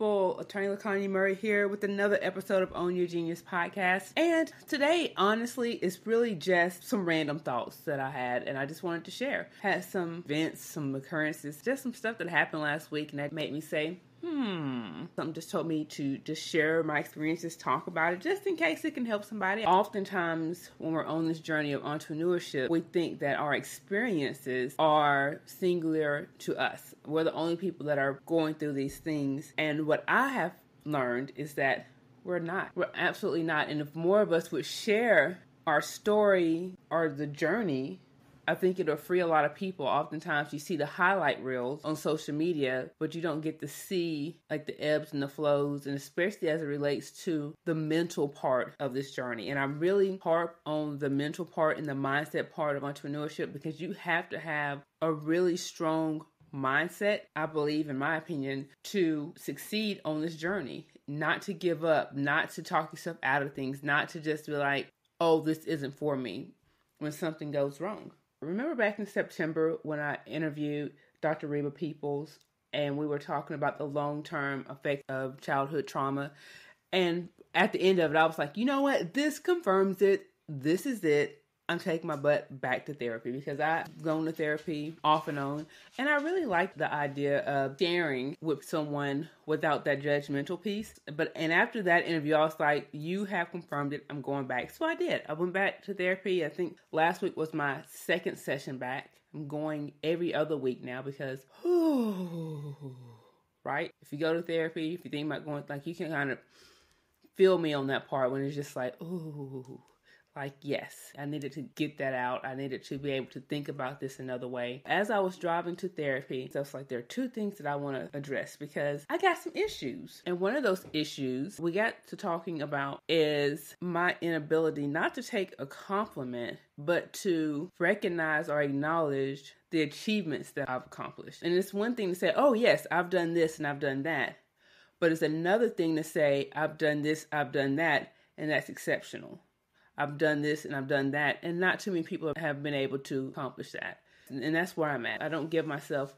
people. Attorney LaConya Murray here with another episode of Own Your Genius podcast. And today, honestly, it's really just some random thoughts that I had and I just wanted to share. Had some events, some occurrences, just some stuff that happened last week and that made me say, hmm, something just told me to just share my experiences, talk about it, just in case it can help somebody. Oftentimes, when we're on this journey of entrepreneurship, we think that our experiences are singular to us. We're the only people that are going through these things. And what I have learned is that we're not. We're absolutely not. And if more of us would share our story or the journey I think it'll free a lot of people. Oftentimes, you see the highlight reels on social media, but you don't get to see like the ebbs and the flows, and especially as it relates to the mental part of this journey. And I'm really harp on the mental part and the mindset part of entrepreneurship because you have to have a really strong mindset, I believe, in my opinion, to succeed on this journey. Not to give up, not to talk yourself out of things, not to just be like, oh, this isn't for me when something goes wrong. Remember back in September when I interviewed Dr. Reba Peoples and we were talking about the long term effect of childhood trauma. And at the end of it, I was like, you know what? This confirms it. This is it. I'm taking my butt back to therapy because I've gone to therapy off and on. And I really like the idea of sharing with someone without that judgmental piece. But and after that interview, I was like, you have confirmed it. I'm going back. So I did. I went back to therapy. I think last week was my second session back. I'm going every other week now because right? If you go to therapy, if you think about going like you can kind of feel me on that part when it's just like, ooh, like, yes, I needed to get that out. I needed to be able to think about this another way. As I was driving to therapy, so it's like there are two things that I want to address because I got some issues. And one of those issues we got to talking about is my inability not to take a compliment, but to recognize or acknowledge the achievements that I've accomplished. And it's one thing to say, oh, yes, I've done this and I've done that. But it's another thing to say, I've done this, I've done that, and that's exceptional. I've done this and I've done that. And not too many people have been able to accomplish that. And that's where I'm at. I don't give myself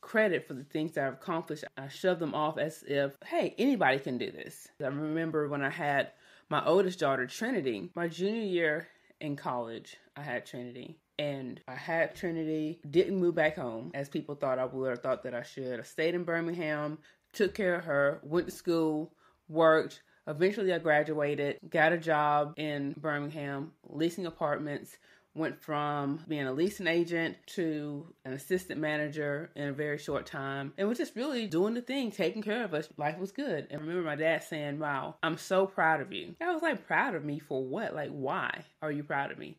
credit for the things that I've accomplished. I shove them off as if, hey, anybody can do this. I remember when I had my oldest daughter, Trinity, my junior year in college, I had Trinity. And I had Trinity, didn't move back home as people thought I would or thought that I should. I stayed in Birmingham, took care of her, went to school, worked, Eventually, I graduated, got a job in Birmingham, leasing apartments, went from being a leasing agent to an assistant manager in a very short time and was just really doing the thing, taking care of us. Life was good. And I remember my dad saying, Wow, I'm so proud of you. I was like, Proud of me for what? Like, why are you proud of me?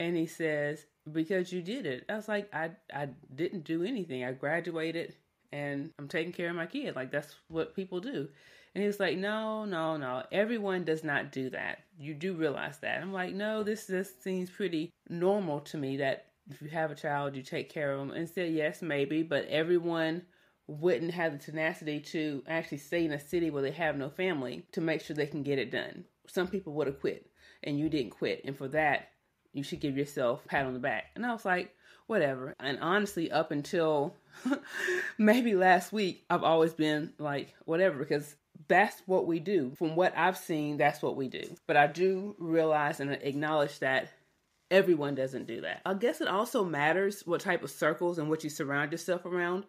And he says, Because you did it. I was like, I, I didn't do anything. I graduated and I'm taking care of my kid. Like, that's what people do. And he was like, no, no, no. Everyone does not do that. You do realize that. I'm like, no, this just seems pretty normal to me that if you have a child, you take care of them. And said, yes, maybe, but everyone wouldn't have the tenacity to actually stay in a city where they have no family to make sure they can get it done. Some people would have quit, and you didn't quit. And for that, you should give yourself a pat on the back. And I was like, whatever. And honestly, up until maybe last week, I've always been like, whatever, because that's what we do. From what I've seen, that's what we do. But I do realize and acknowledge that everyone doesn't do that. I guess it also matters what type of circles and what you surround yourself around,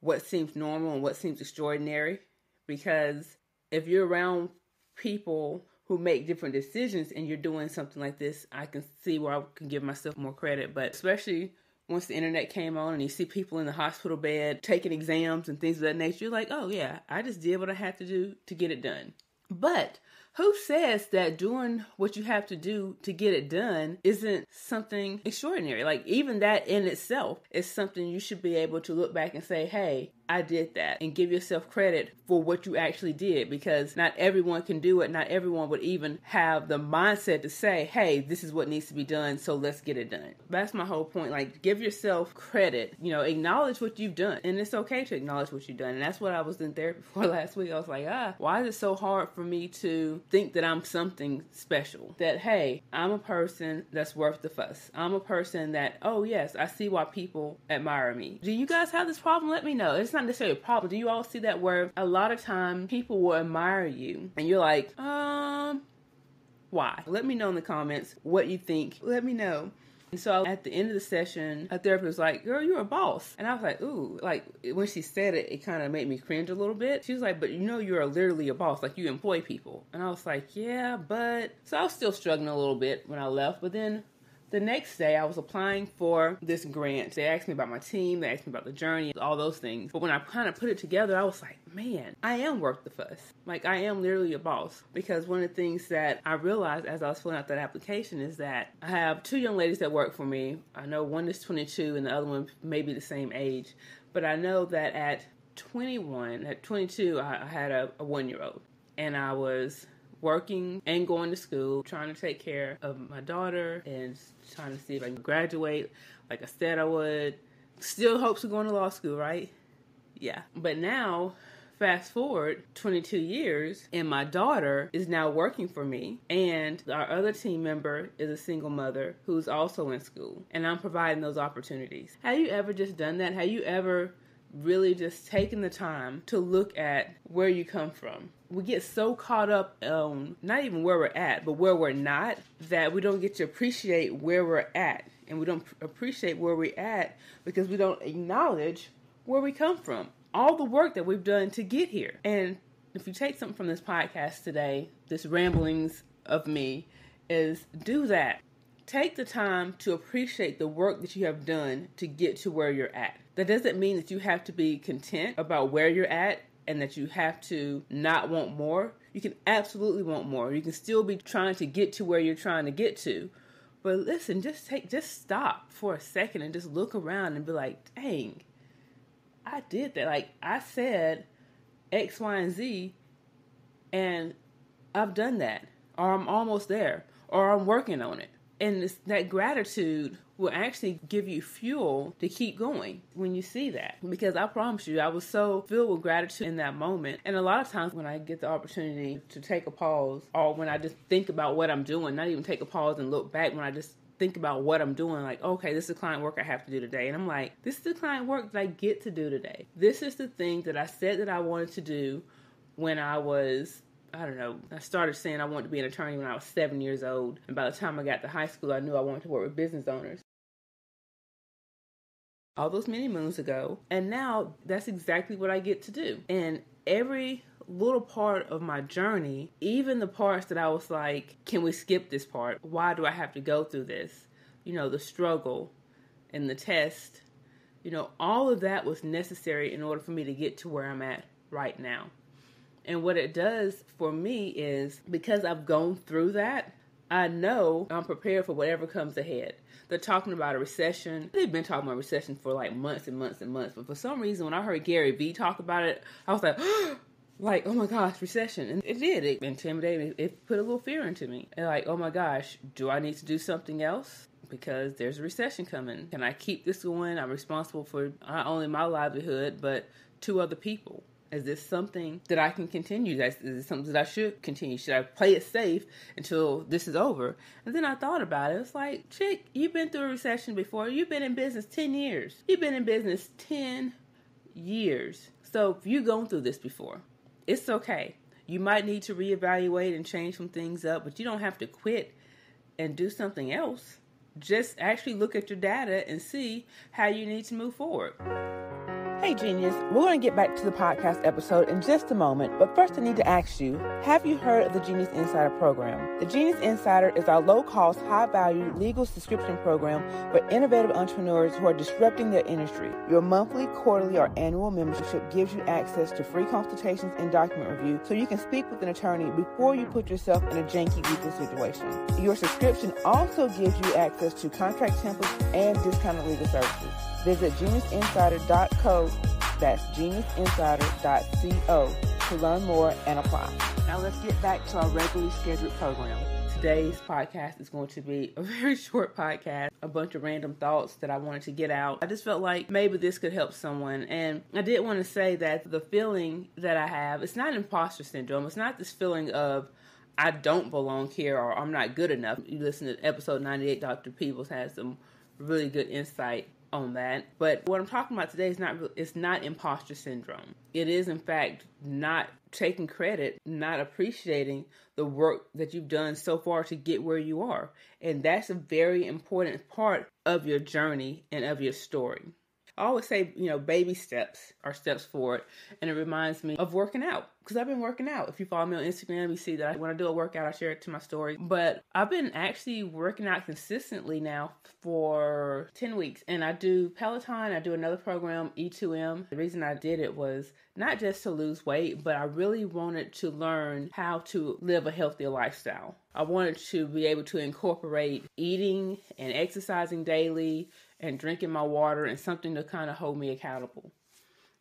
what seems normal and what seems extraordinary. Because if you're around people who make different decisions and you're doing something like this, I can see where I can give myself more credit. But especially once the internet came on and you see people in the hospital bed taking exams and things of that nature, you're like, oh yeah, I just did what I had to do to get it done. But who says that doing what you have to do to get it done isn't something extraordinary? Like, even that in itself is something you should be able to look back and say, hey, I did that and give yourself credit for what you actually did because not everyone can do it. Not everyone would even have the mindset to say, hey, this is what needs to be done, so let's get it done. That's my whole point. Like, give yourself credit, you know, acknowledge what you've done. And it's okay to acknowledge what you've done. And that's what I was in therapy for last week. I was like, ah, why is it so hard for me to think that I'm something special. That, hey, I'm a person that's worth the fuss. I'm a person that, oh, yes, I see why people admire me. Do you guys have this problem? Let me know. It's not necessarily a problem. Do you all see that where a lot of times people will admire you and you're like, um, why? Let me know in the comments what you think. Let me know. And so at the end of the session, a therapist was like, Girl, you're a boss. And I was like, Ooh, like when she said it, it kind of made me cringe a little bit. She was like, But you know, you're literally a boss. Like you employ people. And I was like, Yeah, but. So I was still struggling a little bit when I left. But then the next day, I was applying for this grant. They asked me about my team, they asked me about the journey, all those things. But when I kind of put it together, I was like, man, I am worth the fuss. Like, I am literally a boss. Because one of the things that I realized as I was filling out that application is that I have two young ladies that work for me. I know one is 22 and the other one may be the same age. But I know that at 21, at 22, I, had a, a one year old. And I was working and going to school, trying to take care of my daughter and trying to see if I can graduate like I said I would. Still hopes of going to law school, right? Yeah. But now, fast forward 22 years, and my daughter is now working for me, and our other team member is a single mother who's also in school, and I'm providing those opportunities. Have you ever just done that? Have you ever really just taking the time to look at where you come from. We get so caught up on not even where we're at, but where we're not, that we don't get to appreciate where we're at. And we don't appreciate where we're at because we don't acknowledge where we come from. All the work that we've done to get here. And if you take something from this podcast today, this ramblings of me, is do that. Take the time to appreciate the work that you have done to get to where you're at. That doesn't mean that you have to be content about where you're at and that you have to not want more. You can absolutely want more. You can still be trying to get to where you're trying to get to. But listen, just take just stop for a second and just look around and be like, "Dang. I did that. Like I said X, Y, and Z and I've done that or I'm almost there or I'm working on it." And that gratitude will actually give you fuel to keep going when you see that. Because I promise you, I was so filled with gratitude in that moment. And a lot of times when I get the opportunity to take a pause, or when I just think about what I'm doing, not even take a pause and look back, when I just think about what I'm doing, like, okay, this is client work I have to do today. And I'm like, this is the client work that I get to do today. This is the thing that I said that I wanted to do when I was I don't know, I started saying I wanted to be an attorney when I was seven years old. And by the time I got to high school, I knew I wanted to work with business owners. All those many moons ago. And now that's exactly what I get to do. And every little part of my journey, even the parts that I was like, can we skip this part? Why do I have to go through this? You know, the struggle and the test, you know, all of that was necessary in order for me to get to where I'm at right now. And what it does for me is because I've gone through that, I know I'm prepared for whatever comes ahead. They're talking about a recession. They've been talking about recession for like months and months and months. But for some reason, when I heard Gary Vee talk about it, I was like, like, oh my gosh, recession. And it did. It intimidated me. It put a little fear into me. And like, oh my gosh, do I need to do something else? Because there's a recession coming. Can I keep this going? I'm responsible for not only my livelihood, but two other people. Is this something that I can continue? Is this something that I should continue? Should I play it safe until this is over? And then I thought about it. It's like, chick, you've been through a recession before. You've been in business 10 years. You've been in business 10 years. So if you've gone through this before, it's okay. You might need to reevaluate and change some things up, but you don't have to quit and do something else. Just actually look at your data and see how you need to move forward. Hey, Genius, we're going to get back to the podcast episode in just a moment, but first I need to ask you have you heard of the Genius Insider program? The Genius Insider is our low cost, high value legal subscription program for innovative entrepreneurs who are disrupting their industry. Your monthly, quarterly, or annual membership gives you access to free consultations and document review so you can speak with an attorney before you put yourself in a janky legal situation. Your subscription also gives you access to contract templates and discounted legal services. Visit geniusinsider.co, that's geniusinsider.co to learn more and apply. Now let's get back to our regularly scheduled program. Today's podcast is going to be a very short podcast, a bunch of random thoughts that I wanted to get out. I just felt like maybe this could help someone. And I did want to say that the feeling that I have, it's not imposter syndrome. It's not this feeling of I don't belong here or I'm not good enough. You listen to episode 98, Dr. Peebles has some really good insight on that. But what I'm talking about today is not it's not imposter syndrome. It is in fact not taking credit, not appreciating the work that you've done so far to get where you are. And that's a very important part of your journey and of your story. I always say, you know, baby steps are steps forward. And it reminds me of working out because I've been working out. If you follow me on Instagram, you see that I, when I do a workout, I share it to my story. But I've been actually working out consistently now for 10 weeks. And I do Peloton, I do another program, E2M. The reason I did it was not just to lose weight, but I really wanted to learn how to live a healthier lifestyle. I wanted to be able to incorporate eating and exercising daily, and drinking my water and something to kind of hold me accountable.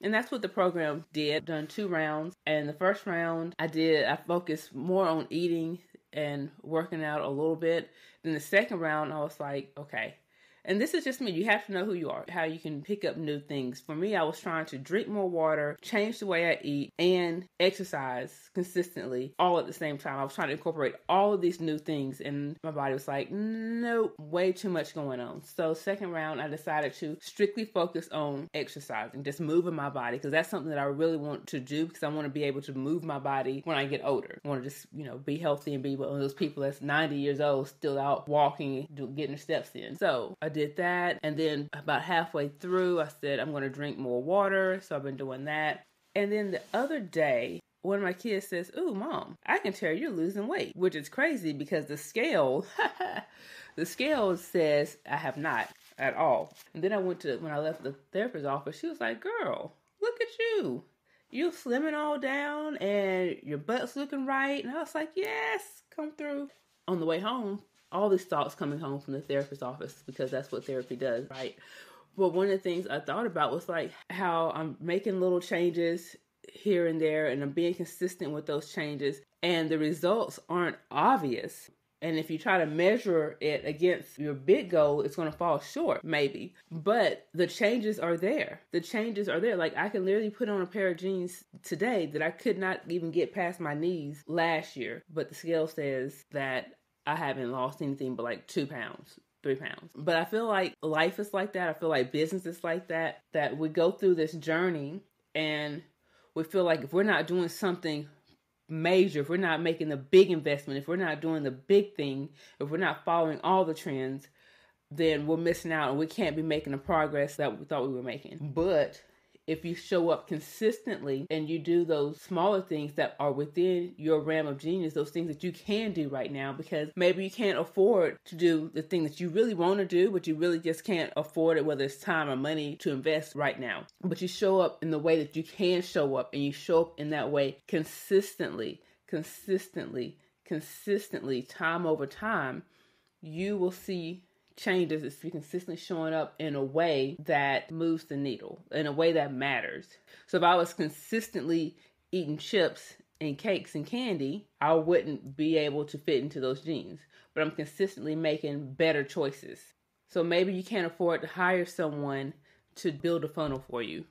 And that's what the program did. Done two rounds. And the first round I did, I focused more on eating and working out a little bit. Then the second round, I was like, okay, and this is just me. You have to know who you are, how you can pick up new things. For me, I was trying to drink more water, change the way I eat, and exercise consistently all at the same time. I was trying to incorporate all of these new things, and my body was like, nope, way too much going on. So, second round, I decided to strictly focus on exercising, just moving my body, because that's something that I really want to do because I want to be able to move my body when I get older. I want to just, you know, be healthy and be one of those people that's 90 years old, still out walking, getting their steps in. So, I did that. And then about halfway through, I said, I'm going to drink more water. So I've been doing that. And then the other day, one of my kids says, Ooh, mom, I can tell you're losing weight, which is crazy because the scale, the scale says I have not at all. And then I went to, when I left the therapist's office, she was like, Girl, look at you. You're slimming all down and your butt's looking right. And I was like, Yes, come through. On the way home, all these thoughts coming home from the therapist's office because that's what therapy does, right? But one of the things I thought about was like how I'm making little changes here and there and I'm being consistent with those changes and the results aren't obvious. And if you try to measure it against your big goal, it's going to fall short, maybe. But the changes are there. The changes are there. Like I can literally put on a pair of jeans today that I could not even get past my knees last year. But the scale says that I haven't lost anything but like two pounds, three pounds. But I feel like life is like that. I feel like business is like that. That we go through this journey and we feel like if we're not doing something major, if we're not making the big investment, if we're not doing the big thing, if we're not following all the trends, then we're missing out and we can't be making the progress that we thought we were making. But if you show up consistently and you do those smaller things that are within your realm of genius, those things that you can do right now, because maybe you can't afford to do the thing that you really want to do, but you really just can't afford it, whether it's time or money to invest right now. But you show up in the way that you can show up, and you show up in that way consistently, consistently, consistently, time over time, you will see changes is you're consistently showing up in a way that moves the needle, in a way that matters. So if I was consistently eating chips and cakes and candy, I wouldn't be able to fit into those jeans. But I'm consistently making better choices. So maybe you can't afford to hire someone to build a funnel for you,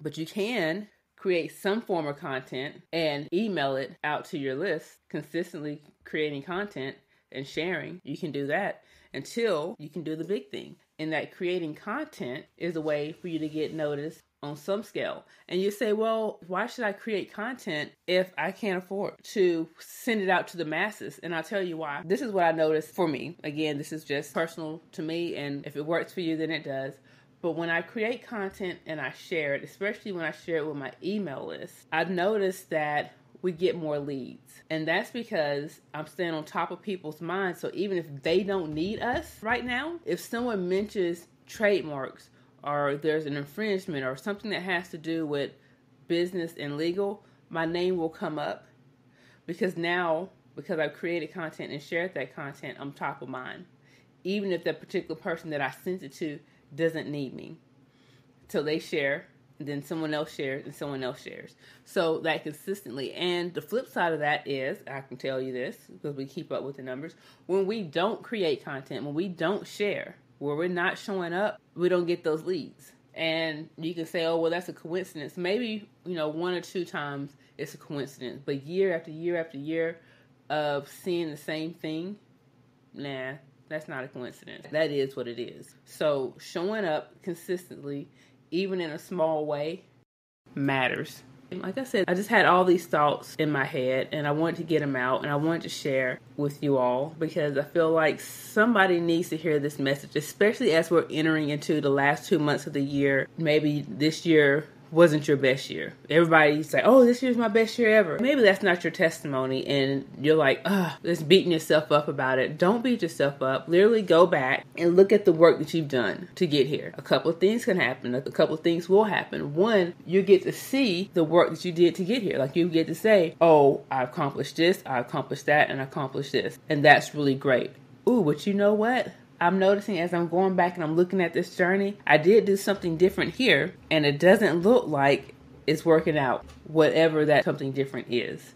but you can create some form of content and email it out to your list, consistently creating content and sharing. You can do that until you can do the big thing. And that creating content is a way for you to get noticed on some scale. And you say, well, why should I create content if I can't afford to send it out to the masses? And I'll tell you why. This is what I noticed for me. Again, this is just personal to me. And if it works for you, then it does. But when I create content and I share it, especially when I share it with my email list, I've noticed that we get more leads. And that's because I'm staying on top of people's minds. So even if they don't need us right now, if someone mentions trademarks or there's an infringement or something that has to do with business and legal, my name will come up because now, because I've created content and shared that content, I'm top of mind. Even if that particular person that I sent it to doesn't need me. So they share then someone else shares and someone else shares. So that consistently. And the flip side of that is, I can tell you this because we keep up with the numbers, when we don't create content, when we don't share, where we're not showing up, we don't get those leads. And you can say, oh, well, that's a coincidence. Maybe, you know, one or two times it's a coincidence. But year after year after year, of seeing the same thing, nah, that's not a coincidence. That is what it is. So showing up consistently, even in a small way, matters. Like I said, I just had all these thoughts in my head and I wanted to get them out and I wanted to share with you all because I feel like somebody needs to hear this message, especially as we're entering into the last two months of the year. Maybe this year wasn't your best year. Everybody say, "Oh, this year's my best year ever." Maybe that's not your testimony, and you're like, "Ah, just beating yourself up about it." Don't beat yourself up. Literally, go back and look at the work that you've done to get here. A couple of things can happen. A couple of things will happen. One, you get to see the work that you did to get here. Like you get to say, "Oh, I accomplished this. I accomplished that, and I accomplished this," and that's really great. Ooh, but you know what? I'm noticing as I'm going back and I'm looking at this journey, I did do something different here, and it doesn't look like it's working out, whatever that something different is.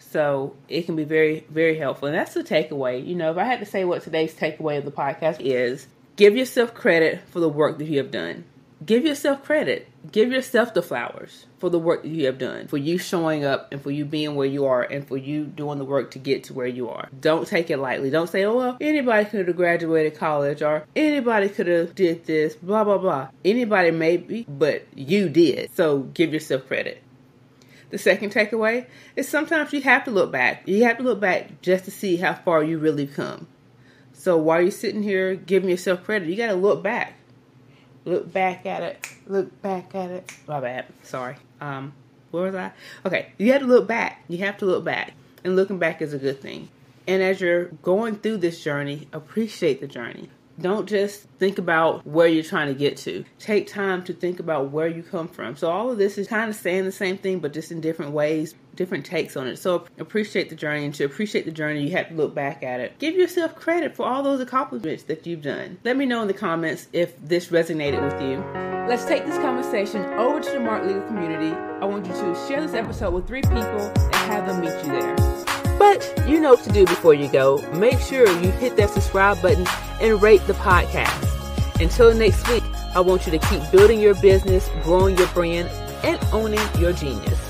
So it can be very, very helpful. And that's the takeaway. You know, if I had to say what today's takeaway of the podcast is, give yourself credit for the work that you have done give yourself credit. Give yourself the flowers for the work you have done, for you showing up and for you being where you are and for you doing the work to get to where you are. Don't take it lightly. Don't say, oh, well, anybody could have graduated college or anybody could have did this, blah, blah, blah. Anybody maybe, but you did. So give yourself credit. The second takeaway is sometimes you have to look back. You have to look back just to see how far you really come. So while you're sitting here giving yourself credit, you got to look back look back at it, look back at it. My bad. Sorry. Um, where was I? Okay, you have to look back. You have to look back. And looking back is a good thing. And as you're going through this journey, appreciate the journey. Don't just think about where you're trying to get to. Take time to think about where you come from. So, all of this is kind of saying the same thing, but just in different ways, different takes on it. So, appreciate the journey. And to appreciate the journey, you have to look back at it. Give yourself credit for all those accomplishments that you've done. Let me know in the comments if this resonated with you. Let's take this conversation over to the Marked Legal community. I want you to share this episode with three people and have them meet you there. But you know what to do before you go. Make sure you hit that subscribe button and rate the podcast. Until next week, I want you to keep building your business, growing your brand, and owning your genius.